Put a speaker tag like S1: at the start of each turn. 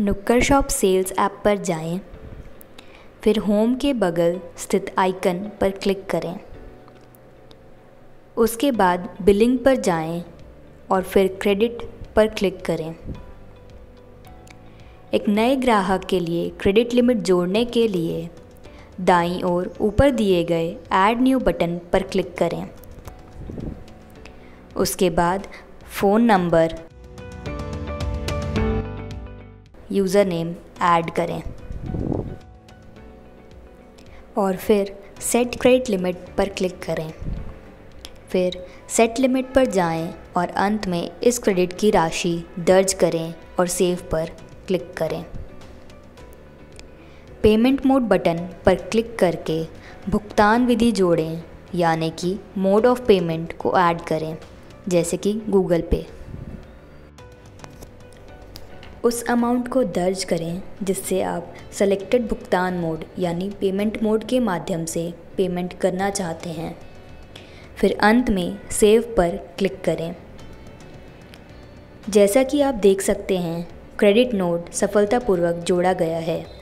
S1: नुक्कड़ shop sales app पर जाएँ, फिर होम के बगल स्थित आइकन पर क्लिक करें। उसके बाद बिलिंग पर जाएँ और फिर क्रेडिट पर क्लिक करें। एक नए ग्राहक के लिए क्रेडिट लिमिट जोड़ने के लिए दाईं ओर ऊपर दिए गए ऐड न्यू बटन पर क्लिक करें। उसके बाद phone number user name add करें। और फिर सेट क्रेडिट लिमिट पर क्लिक करें। फिर सेट लिमिट पर जाएँ और अंत में इस क्रेडिट की राशि दर्ज करें और सेव पर क्लिक करें। पेमेंट मोड बटन पर क्लिक करके भुगतान विधि जोड़ें, यानी कि मोड ऑफ़ पेमेंट को ऐड करें, जैसे कि गूगल पे। उस अमाउंट को दर्ज करें, जिससे आप सेलेक्टेड भुगतान मोड यानी पेमेंट मोड के माध्यम से पेमेंट करना चाहते हैं। फिर अंत में सेव पर क्लिक करें। जैसा कि आप देख सकते हैं क्रेडिट नोट सफलतापूर्वक जोड़ा गया है।